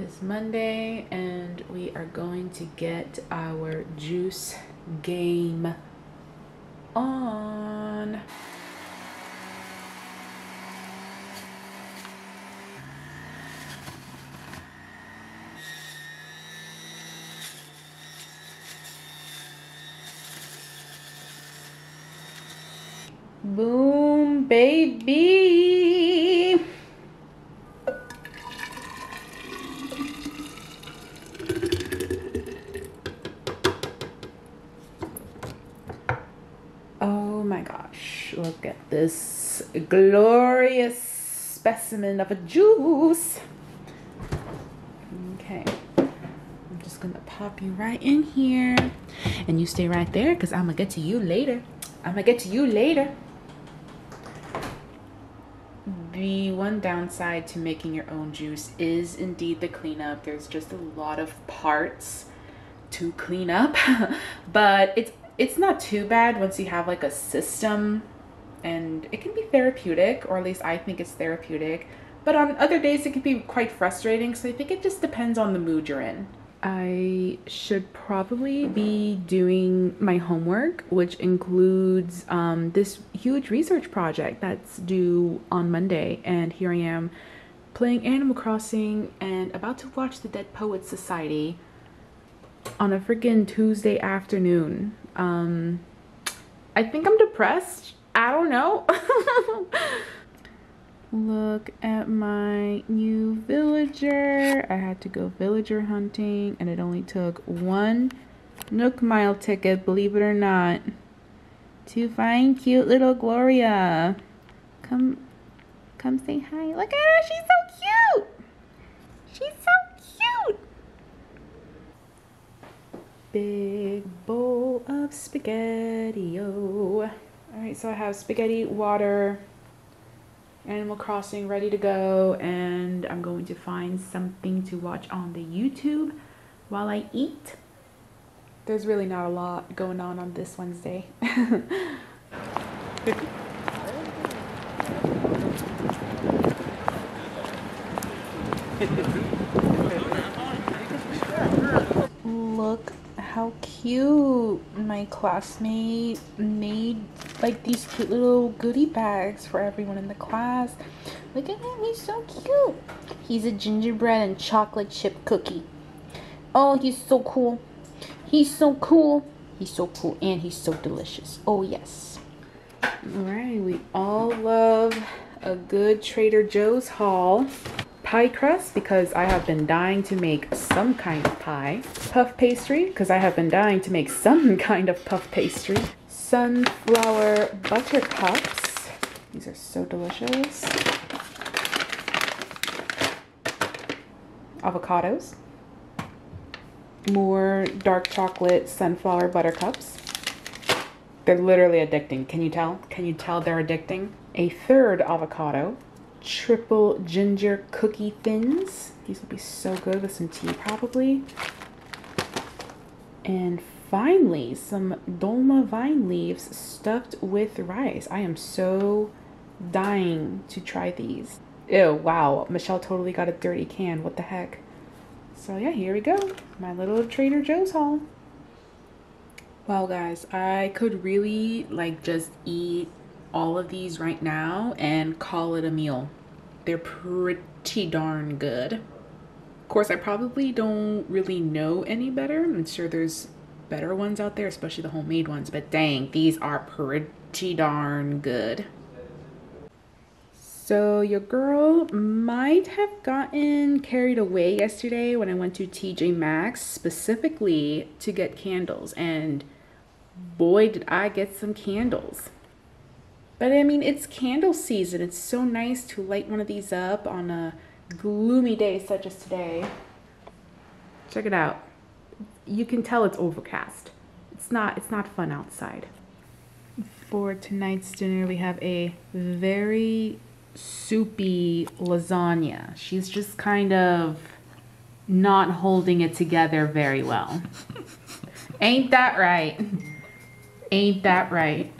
is Monday and we are going to get our juice game on. Boom, baby. Oh my gosh, look at this glorious specimen of a juice. Okay, I'm just gonna pop you right in here and you stay right there because I'm gonna get to you later. I'm gonna get to you later. The one downside to making your own juice is indeed the cleanup. There's just a lot of parts to clean up, but it's it's not too bad once you have like a system and it can be therapeutic or at least I think it's therapeutic. But on other days it can be quite frustrating, so I think it just depends on the mood you're in. I should probably be doing my homework, which includes um, this huge research project that's due on Monday. And here I am playing Animal Crossing and about to watch the Dead Poets Society on a freaking Tuesday afternoon. Um, I think I'm depressed. I don't know. Look at my new villager. I had to go villager hunting and it only took one Nook Mile ticket, believe it or not, to find cute little Gloria. Come, come say hi. Look at her, she's so cute. She's so cute. Big bowl of spaghetti-o. All right, so I have spaghetti, water, Animal Crossing ready to go and I'm going to find something to watch on the YouTube while I eat. There's really not a lot going on on this Wednesday. Look how cute my classmate made like these cute little goodie bags for everyone in the class. Look at him, he's so cute. He's a gingerbread and chocolate chip cookie. Oh, he's so cool. He's so cool. He's so cool and he's so delicious. Oh, yes. All right, we all love a good Trader Joe's haul pie crust because I have been dying to make some kind of pie. Puff pastry because I have been dying to make some kind of puff pastry. Sunflower butter cups. These are so delicious. Avocados. More dark chocolate sunflower butter cups. They're literally addicting. Can you tell? Can you tell they're addicting? A third avocado triple ginger cookie thins. These will be so good with some tea probably. And finally, some dolma vine leaves stuffed with rice. I am so dying to try these. Ew, wow. Michelle totally got a dirty can. What the heck? So yeah, here we go. My little Trader Joe's haul. Wow, guys, I could really like just eat all of these right now and call it a meal. They're pretty darn good. Of course, I probably don't really know any better. I'm sure there's better ones out there, especially the homemade ones, but dang, these are pretty darn good. So your girl might have gotten carried away yesterday when I went to TJ Maxx specifically to get candles and boy did I get some candles. But I mean, it's candle season. It's so nice to light one of these up on a gloomy day such as today. Check it out. You can tell it's overcast. It's not it's not fun outside. For tonight's dinner, we have a very soupy lasagna. She's just kind of not holding it together very well. Ain't that right? Ain't that right?